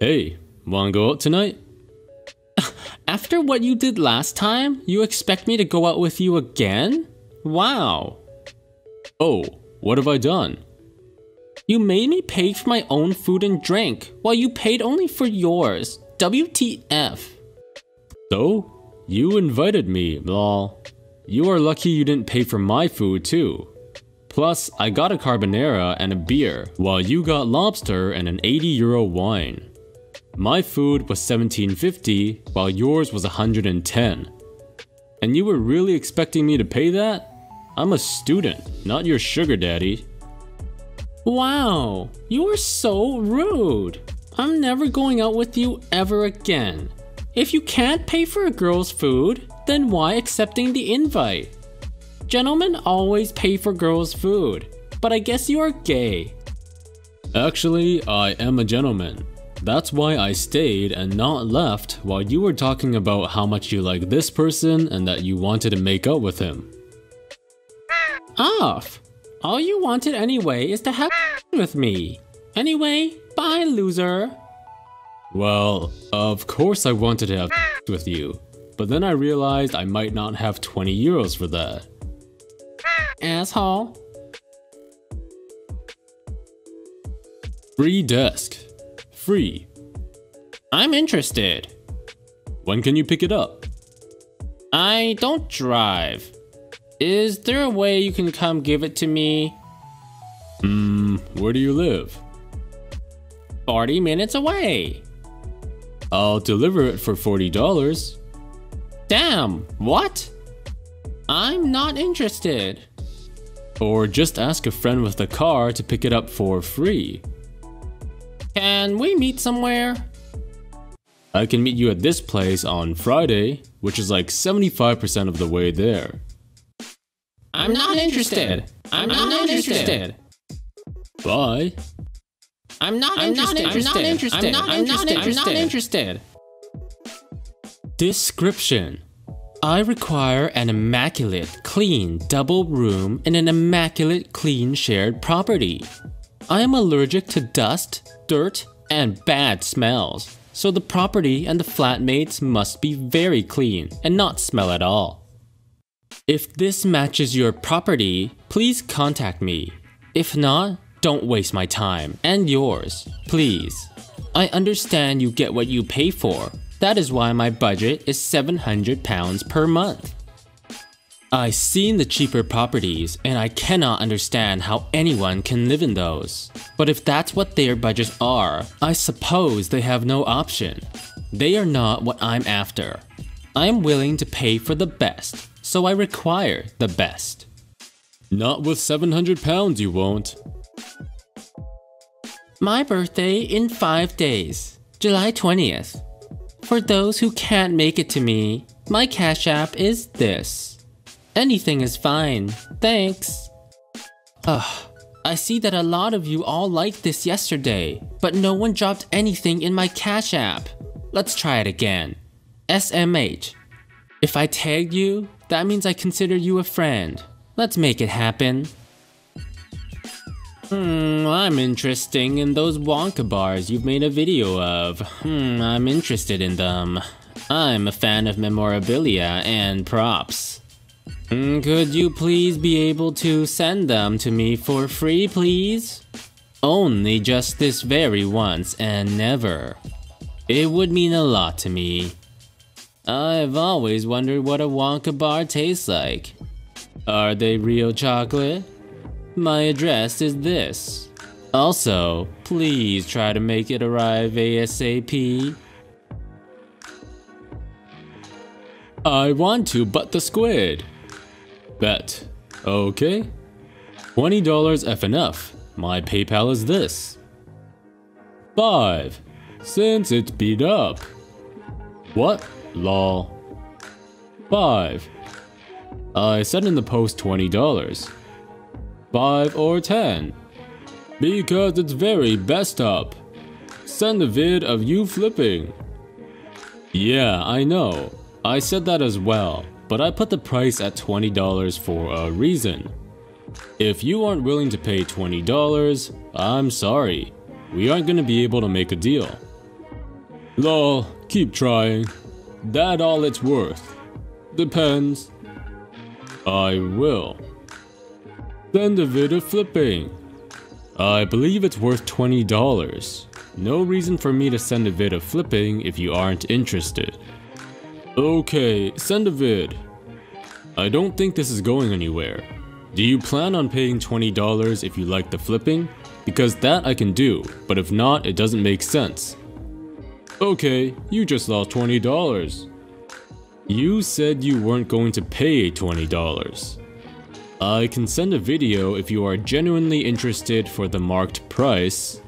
Hey, wanna go out tonight? After what you did last time, you expect me to go out with you again? Wow. Oh, what have I done? You made me pay for my own food and drink, while you paid only for yours. WTF. So? You invited me, lol. You are lucky you didn't pay for my food too. Plus, I got a carbonara and a beer, while you got lobster and an 80 euro wine. My food was 1750, while yours was 110. And you were really expecting me to pay that? I'm a student, not your sugar daddy. Wow, you are so rude. I'm never going out with you ever again. If you can't pay for a girl's food, then why accepting the invite? Gentlemen always pay for girls' food, but I guess you are gay. Actually, I am a gentleman. That's why I stayed and not left while you were talking about how much you like this person and that you wanted to make out with him. Off! All you wanted anyway is to have with me. Anyway, bye loser. Well, of course I wanted to have with you, but then I realized I might not have 20 euros for that. Asshole. Free desk. Free. I'm interested. When can you pick it up? I don't drive. Is there a way you can come give it to me? Hmm, where do you live? 40 minutes away. I'll deliver it for $40. Damn, what? I'm not interested. Or just ask a friend with a car to pick it up for free. Can we meet somewhere? I can meet you at this place on Friday, which is like 75% of the way there. I'm not interested. I'm not interested. Bye. I'm not interested. I'm not interested. I'm not interested. I'm not interested. Description. I require an immaculate, clean double room in an immaculate, clean shared property. I am allergic to dust, dirt, and bad smells, so the property and the flatmates must be very clean and not smell at all. If this matches your property, please contact me. If not, don't waste my time and yours, please. I understand you get what you pay for. That is why my budget is 700 pounds per month. I've seen the cheaper properties and I cannot understand how anyone can live in those. But if that's what their budgets are, I suppose they have no option. They are not what I'm after. I am willing to pay for the best, so I require the best. Not with 700 pounds you won't. My birthday in 5 days, July 20th. For those who can't make it to me, my cash app is this. Anything is fine, thanks. Ugh, I see that a lot of you all liked this yesterday, but no one dropped anything in my cash app. Let's try it again. SMH. If I tagged you, that means I consider you a friend. Let's make it happen. Hmm, I'm interesting in those Wonka bars you've made a video of. Hmm, I'm interested in them. I'm a fan of memorabilia and props. Hmm, could you please be able to send them to me for free, please? Only just this very once and never. It would mean a lot to me. I've always wondered what a Wonka bar tastes like. Are they real chocolate? My address is this. Also, please try to make it arrive ASAP. I want to butt the squid. Bet. Okay. $20 FNF. My PayPal is this. 5. Since it's beat up. What? Lol. 5. I said in the post $20. 5 or 10. Because it's very best up. Send a vid of you flipping. Yeah, I know. I said that as well, but I put the price at $20 for a reason. If you aren't willing to pay $20, I'm sorry. We aren't to be able to make a deal. Lol, keep trying. That all it's worth. Depends. I will. Send a vid of flipping. I believe it's worth $20. No reason for me to send a vid of flipping if you aren't interested. Okay, send a vid. I don't think this is going anywhere. Do you plan on paying $20 if you like the flipping? Because that I can do, but if not, it doesn't make sense. Okay, you just lost $20. You said you weren't going to pay $20. I can send a video if you are genuinely interested for the marked price.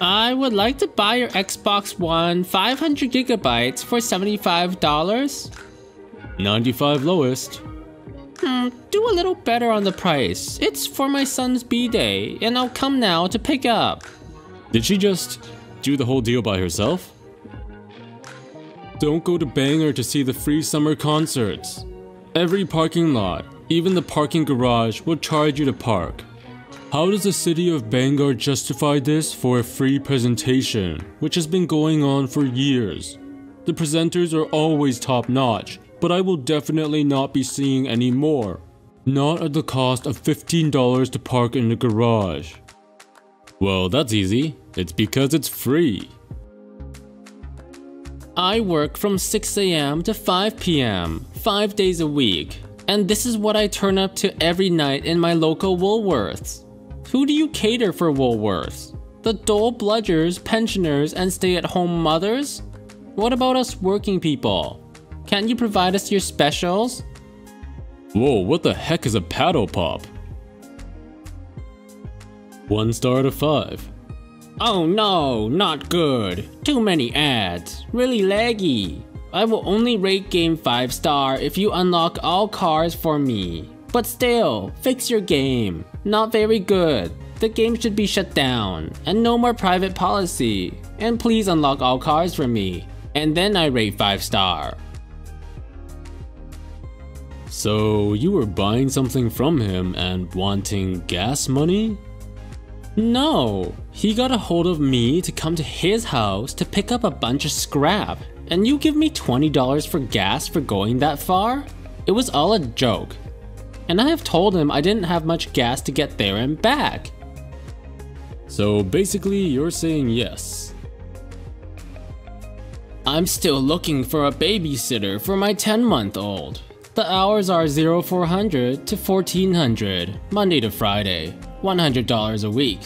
I would like to buy your Xbox One 500 gigabytes for $75. 95 lowest. Hmm, do a little better on the price. It's for my son's B-day, and I'll come now to pick up. Did she just do the whole deal by herself? Don't go to Bangor to see the free summer concerts. Every parking lot, even the parking garage, will charge you to park. How does the city of Bangor justify this for a free presentation, which has been going on for years? The presenters are always top notch, but I will definitely not be seeing any more. Not at the cost of $15 to park in the garage. Well, that's easy. It's because it's free. I work from 6 a.m. to 5 p.m., 5 days a week, and this is what I turn up to every night in my local Woolworths. Who do you cater for Woolworths? The dull bludgers, pensioners, and stay-at-home mothers? What about us working people? Can't you provide us your specials? Whoa, what the heck is a paddle pop? One star to five. Oh no, not good. Too many ads. Really laggy. I will only rate game 5 star if you unlock all cars for me. But still, fix your game. Not very good. The game should be shut down. And no more private policy. And please unlock all cars for me. And then I rate 5 star. So you were buying something from him and wanting gas money? No, he got a hold of me to come to his house to pick up a bunch of scrap, and you give me $20 for gas for going that far? It was all a joke. And I have told him I didn't have much gas to get there and back. So basically, you're saying yes. I'm still looking for a babysitter for my 10 month old. The hours are 0400 to 1400, Monday to Friday. $100 a week.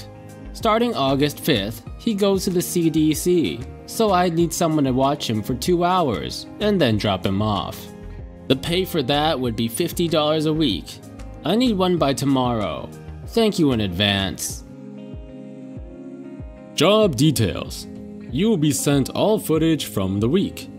Starting August 5th, he goes to the CDC, so I'd need someone to watch him for two hours and then drop him off. The pay for that would be $50 a week. I need one by tomorrow. Thank you in advance. Job details. You will be sent all footage from the week.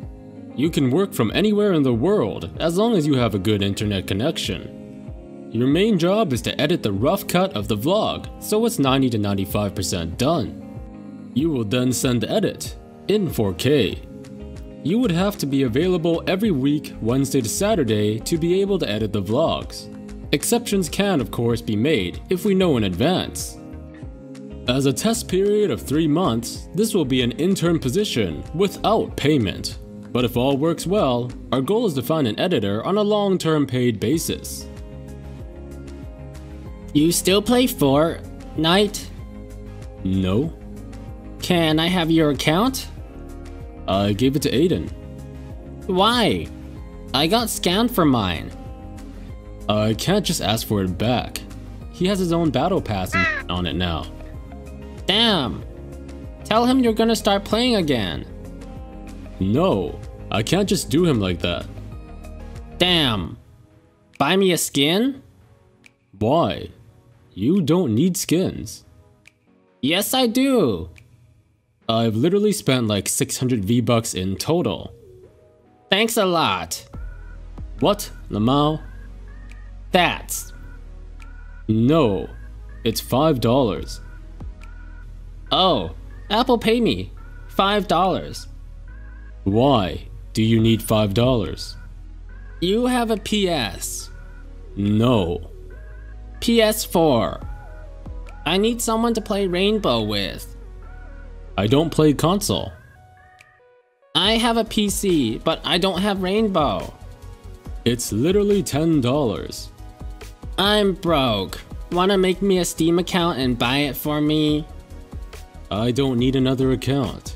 You can work from anywhere in the world as long as you have a good internet connection. Your main job is to edit the rough cut of the vlog, so it's 90 to 95% done. You will then send the edit, in 4K. You would have to be available every week, Wednesday to Saturday, to be able to edit the vlogs. Exceptions can of course be made if we know in advance. As a test period of 3 months, this will be an intern position without payment. But if all works well, our goal is to find an editor on a long-term paid basis. You still play Fortnite? No. Can I have your account? Uh, I gave it to Aiden. Why? I got scammed for mine. Uh, I can't just ask for it back. He has his own battle pass ah! on it now. Damn. Tell him you're gonna start playing again. No, I can't just do him like that. Damn. Buy me a skin? Why? You don't need skins. Yes, I do. I've literally spent like 600 V-Bucks in total. Thanks a lot. What, Lamau? That's. No, it's $5. Oh, Apple Pay me. $5. Why do you need $5? You have a PS. No. PS4. I need someone to play Rainbow with. I don't play console. I have a PC, but I don't have Rainbow. It's literally $10. I'm broke. Wanna make me a Steam account and buy it for me? I don't need another account.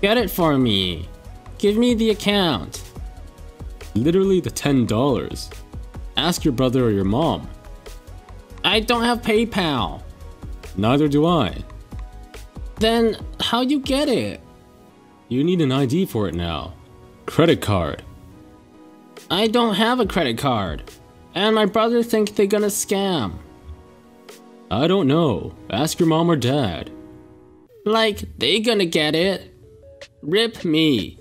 Get it for me. Give me the account. Literally the $10. Ask your brother or your mom. I don't have PayPal. Neither do I. Then how you get it? You need an ID for it now. Credit card. I don't have a credit card. And my brother think they gonna scam. I don't know. Ask your mom or dad. Like they gonna get it. Rip me.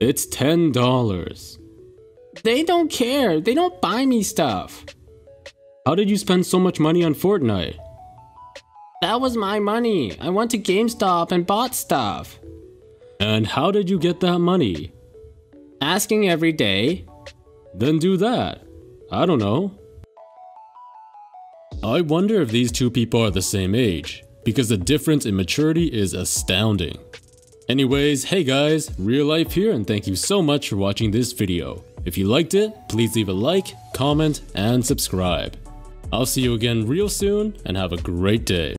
It's $10. They don't care. They don't buy me stuff. How did you spend so much money on Fortnite? That was my money. I went to GameStop and bought stuff. And how did you get that money? Asking every day. Then do that. I don't know. I wonder if these two people are the same age, because the difference in maturity is astounding. Anyways, hey guys, real life here and thank you so much for watching this video. If you liked it, please leave a like, comment, and subscribe. I'll see you again real soon and have a great day.